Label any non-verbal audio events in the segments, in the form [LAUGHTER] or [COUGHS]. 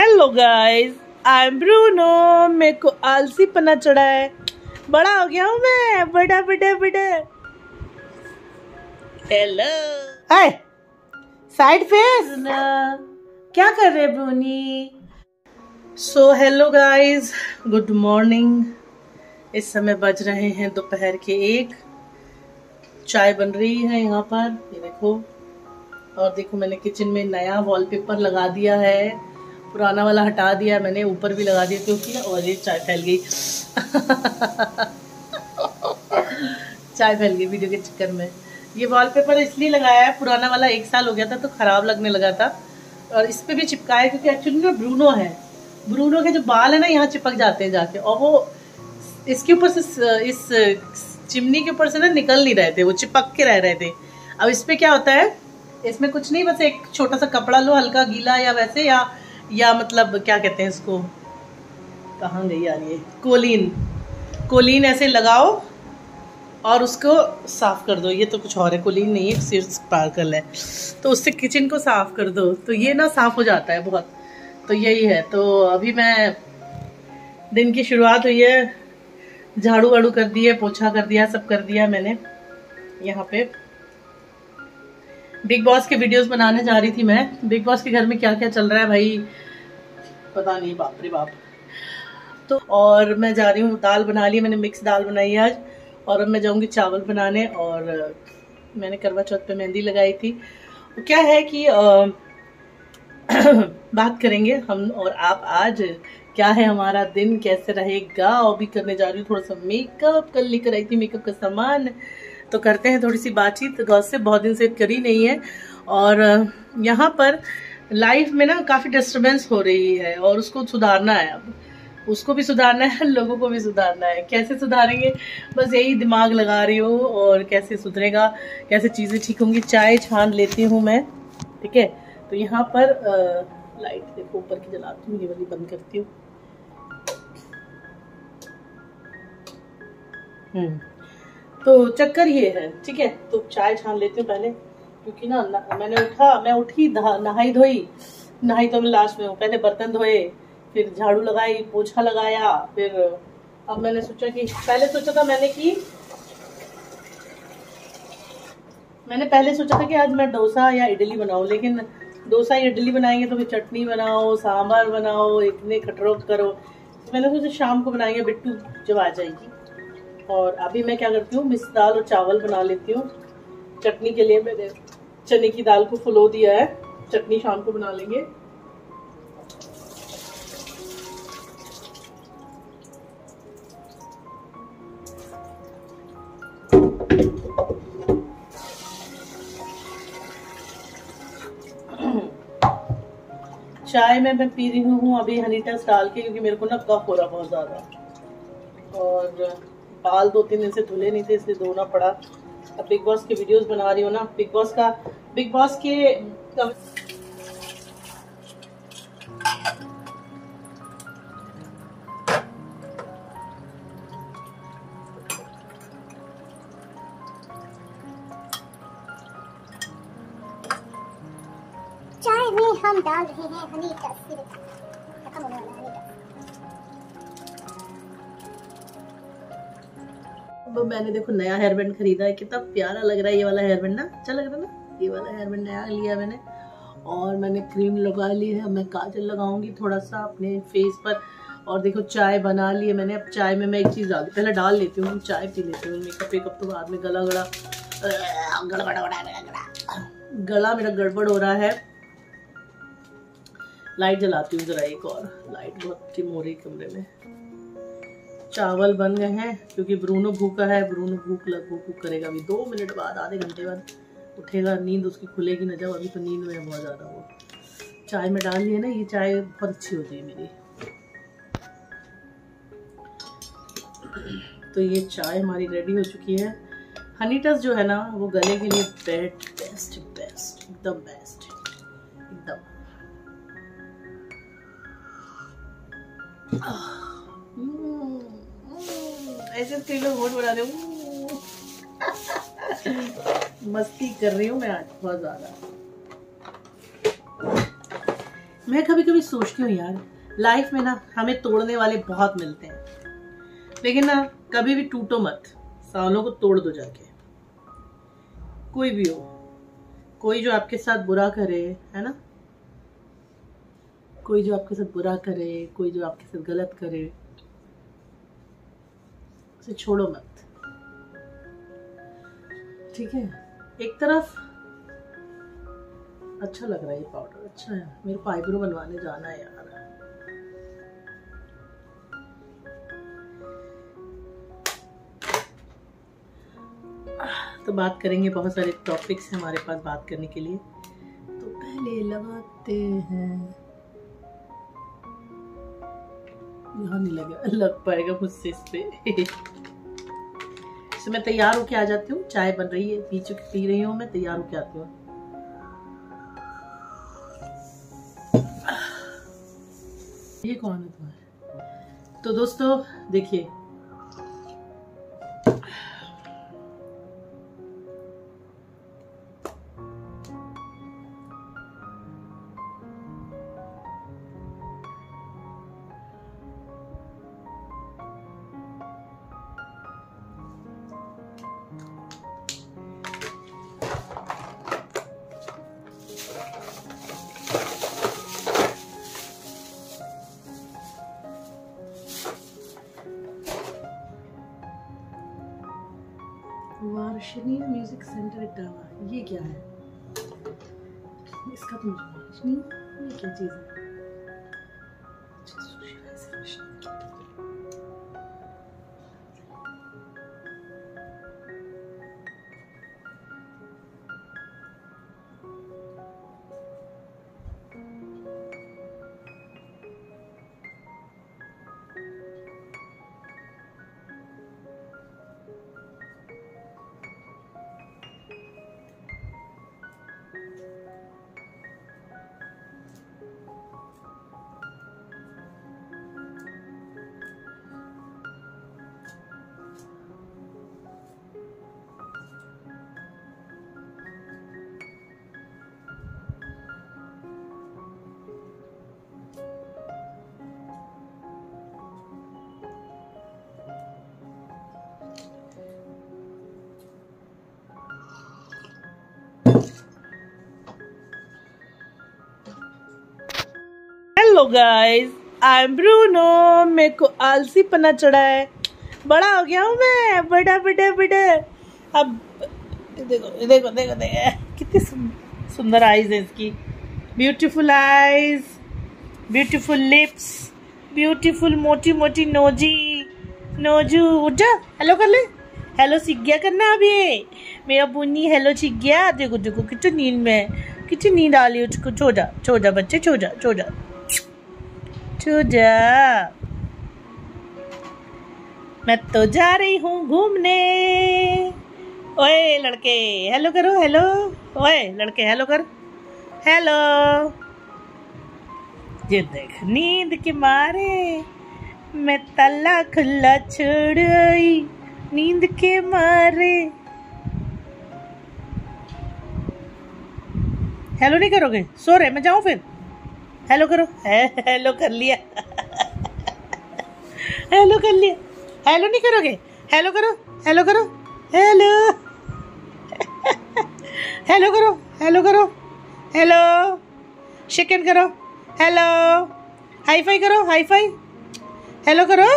Hello guys I am Bruno मेरे को आलसी पना चढ़ा है। बड़ा हो गया हूँ मैं। बड़ा बड़ा बड़ा। हेलो हाय साइड फेस क्या कर रहे Bruny so hello guys good morning इस समय बज रहे हैं दोपहर के एक। चाय बन रही है यहाँ पर। ये देखो। और देखो मैंने किचन में नया वॉलपेपर लगा दिया है। पुराना वाला हटा दिया, मैंने ऊपर भी लगा दिया क्योंकि ना और ये चाय फैल गई। चाय फैल गई वीडियो के चक्कर में। ये वॉलपेपर इसलिए लगाया है, पुराना वाला एक साल हो गया था तो खराब लगने लगा था। और इस पर भी चिपकाया क्योंकि एक्चुअली ना ब्रूनो है। ब्रूनो के जो बाल है ना, यहाँ चिपक जाते हैं जाके। और वो इसके ऊपर से, इस चिमनी के ऊपर से ना निकल नहीं रहे थे, वो चिपक के रह रहे थे। अब इस पे क्या होता है, इसमें कुछ नहीं, बस एक छोटा सा कपड़ा लो, हल्का गीला या वैसे, या या मतलब क्या कहते हैं इसको? कहाँ गई यार ये? कोलिन। कोलिन ऐसे लगाओ और उसको साफ़ कर दो। ये तो कुछ और है, कोलिन नहीं है सिर्फ़ स्पार्कल है। तो उससे किचन को साफ़ कर दो। तो ये ना साफ़ हो जाता है बहुत। तो यही है। तो अभी मैं दिन की शुरुआत हुई है। झाड़ू वाड़ू कर दिए, पोछा कर दिया, सब कर दिया मैंने। यहाँ पे। बिग बॉस के वीडियोस बनाने जा रही थी मैं। बिग बॉस के घर में क्या क्या चल रहा है भाई? पता नहीं बाप रे बाप। तो और मैं जा रही हूँ दाल बना ली मैंने मिक्स दाल बनाई आज। और अब मैं जाऊँगी चावल बनाने और मैंने करवा चौथ पे मेहंदी लगाई थी। तो क्या है कि आ, [COUGHS] बात करेंगे हम और आप आज। क्या है हमारा दिन कैसे रहेगा? और भी करने जा रही हूँ थोड़ा सा मेकअप कल लेकर आई थी मेकअप का सामान। तो करते हैं थोड़ी सी बातचीत। गौर से बहुत दिन से करी नहीं है। और यहाँ पर लाइफ में ना काफ़ी डिस्टर्बेंस हो रही है और उसको सुधारना है अब। उसको भी सुधारना है [LAUGHS] लोगों को भी सुधारना है। कैसे सुधारेंगे? बस यही दिमाग लगा रही हूँ और कैसे सुधरेगा कैसे चीज़ें ठीक होंगी। चाय छान लेती हूँ मैं ठीक है? तो यहाँ पर आ, लाइट देखो ऊपर की जलाती हूँ ये वाली बंद करती हूँ। हम्म तो चक्कर ये है ठीक है? तो चाय छान लेती हूँ पहले। क्योंकि ना, मैंने उठा मैं उठी नहाई धोई। नहाई तो मैं लास्ट में हूँ पहले बर्तन धोए फिर झाड़ू लगाई पोछा लगाया फिर अब मैंने सोचा कि पहले सोचा था मैंने कि मैंने पहले सोचा था कि आज मैं डोसा या इडली बनाऊँ लेकिन डोसा या इडली बनाएँगे तो फिर चटनी बनाओ सांभर बनाओ इतने खटरोक करो। तो मैंने सोचा शाम को बनाएँगे बिट्टू जब आ जाएगी। और अभी मैं क्या करती हूँ मिस दाल और चावल बना लेती हूँ चटनी के लिए मैंने चने की दाल को फुलो दिया है। चटनी शाम को बना लेंगे। चाय में मैं पी रही हूँ अभी हनी टच डाल के, क्योंकि मेरे को ना कफ हो रहा बहुत ज़्यादा। और बाल दो तीन दिन से धुले नहीं थे, इसलिए धोना पड़ा। अब बिग बॉस के वीडियोस बना रही हूँ ना। बिग बॉस का बिग बॉस के चाय में हम डाल रहे हैं हनी का खत्म होने वाला हनी का। वो मैंने देखो नया हेयर बैंड खरीदा है कितना प्यारा लग रहा है ये वाला हेयर बैंड ना। अच्छा लग रहा है ना? ये वाला हेयर बैंड नया लिया मैंने। और मैंने क्रीम लगा ली है। मैं काजल लगाऊँगी थोड़ा सा अपने फेस पर। और देखो, चाय बना ली है मैंने। अब चाय में मैं एक चीज़ डाल, पहले डाल लेती हूँ, चाय पी लेती हूँ। मेकअप वेकअप तो बाद में गला गड़ा गला मेरा गड़बड़ हो रहा है। लाइट जलाती हूँ जरा एक और। लाइट बहुत डिम हो रही कमरे में। चावल बन गए हैं, क्योंकि ब्रूनो भूखा है। ब्रूनो भूख लग भूख करेगा अभी दो मिनट बाद, आधे घंटे बाद। उठेगा, नींद उसकी खुलेगी ना। जब अभी तो नींद में बहुत ज़्यादा वो। चाय में डाल ली है ना, ये चाय बहुत अच्छी होती है मेरी। [CLEARS THROAT] तो ये चाय हमारी रेडी हो चुकी है। हनी टच जो है ना, वो गले के लिए बेस्ट बेस्ट बेस्ट एकदम बेस्ट एकदम। ऐसे कई लोग वोट बना दे मस्ती कर रही हूँ मैं आज बहुत ज़्यादा। मैं कभी कभी सोचती हूँ यार लाइफ में ना हमें तोड़ने वाले बहुत मिलते हैं। लेकिन ना, कभी भी टूटो मत, सालों को तोड़ दो जाके। कोई भी हो, कोई जो आपके साथ बुरा करे, है ना? कोई जो आपके साथ बुरा करे, कोई जो आपके साथ गलत करे, उसे छोड़ो मत। ठीक है? एक तरफ़ अच्छा लग रहा है ये पाउडर अच्छा है। मेरे को आईब्रो बनवाने जाना है यार। तो बात करेंगे बहुत सारे टॉपिक्स हैं हमारे पास बात करने के लिए। तो पहले लगाते हैं। यहाँ नहीं लगे, लग पाएगा मुझसे इस पे। [LAUGHS] तो मैं तैयार होके आ जाती हूँ। चाय बन रही है। पी चुकी, पी रही हूँ मैं, तैयार होके आती हूँ। ये कौन है तुम्हारे? तो दोस्तों, देखिए वार्षणी म्यूज़िक सेंटर इटावा ये क्या है? इसका तो नहीं ये क्या चीज़ है? Hello guys I am Bruno मेरे को आलसी पना चढ़ा है। बड़ा हो गया हूँ मैं। बड़ा बड़ा बड़ा। अब देखो देखो देखो देखो। कितनी सुंदर आईज है इसकी। Beautiful eyes beautiful lips beautiful मोटी मोटी नोजी, नोजू। उठा हेलो कर ले। हेलो सीख गया करना अभी मेरा बुन्नी हेलो सीख गया देखो देखो, कितनी नींद में कितनी नींद आ रही है? उसको छो जा छो जा बच्चे छो जा छो जा। मैं तो जा रही हूँ घूमने। ओए लड़के हेलो करो हेलो ओए लड़के हेलो कर। हेलो ये देख, नींद के मारे। मैं ताला खुला छोड़ आई, नींद के मारे। हेलो नहीं करोगे? सो रहे, मैं जाऊँ फिर? हेलो करो। हेलो कर लिया। हेलो कर लिया। हेलो नहीं करोगे? हेलो करो। हेलो करो। हेलो हेलो करो। हेलो करो। हेलो शिकन करो। हेलो हाई फाई करो। हाई फाई हेलो करो।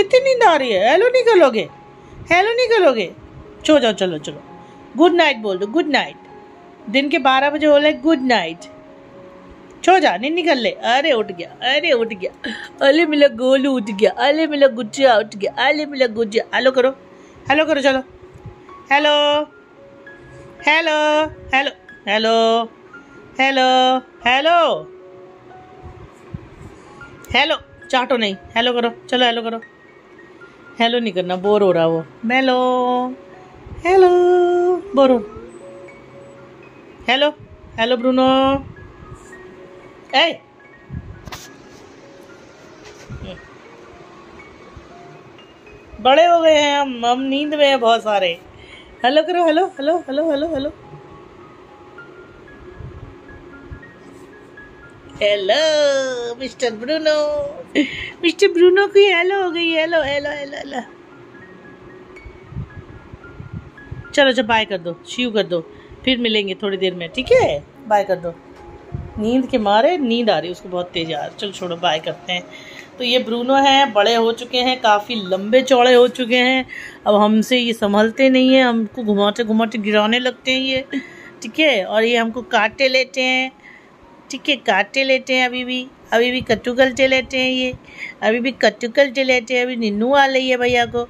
इतनी नींद आ रही है। हेलो नहीं करोगे? हेलो नहीं करोगे? सो जाओ, चलो चलो। गुड नाइट बोल दो। गुड नाइट दिन के बारह बजे बोले गुड नाइट छो जा नहीं निकल ले। अरे, उठ गया। अरे, उठ गया। अले मिला गोलू उठ गया। अले मिला गुज्जिया उठ गया। अले मिला गुज्जिया हेलो करो। हेलो करो, चलो। Hello. Hello. Hello. Hello. Hello. Hello. Hello. चाटो नहीं। हेलो करो। चलो, हेलो करो। हेलो नहीं करना। बोर हो रहा वो। मेलो hello. Bore hello. Hello Bruno. ए बड़े हो गए हैं हम हम नींद में हैं बहुत सारे। हेलो करो hello hello hello hello hello hello mister Bruno mister Bruno की हेलो हो गई हेलो हेलो हेलो हेलो चलो चलो बाय कर दो शिव कर दो। फिर मिलेंगे थोड़ी देर में, ठीक है? बाय कर दो। नींद के मारे नींद आ रही उसको बहुत तेज आ रही चलो छोड़ो बाय करते हैं। तो ये ब्रूनो हैं, बड़े हो चुके हैं, काफ़ी लंबे चौड़े हो चुके हैं। अब हमसे ये संभलते नहीं हैं, हमको घुमाते घुमाते गिराने लगते हैं ये। ठीक है? और ये हमको काटे लेते हैं। ठीक है, काटे लेते हैं अभी भी। अभी भी कट्टू कलटे लेते हैं ये। अभी भी कट्टू कलटे लेते हैं। अभी निन्नू आ रही है भैया को।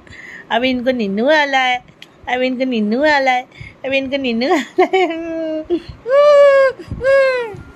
अभी इनको निन्नू आला है। अभी इनको निन्नू आला है। अभी इनको निन्नू आला है। [LAUGHS]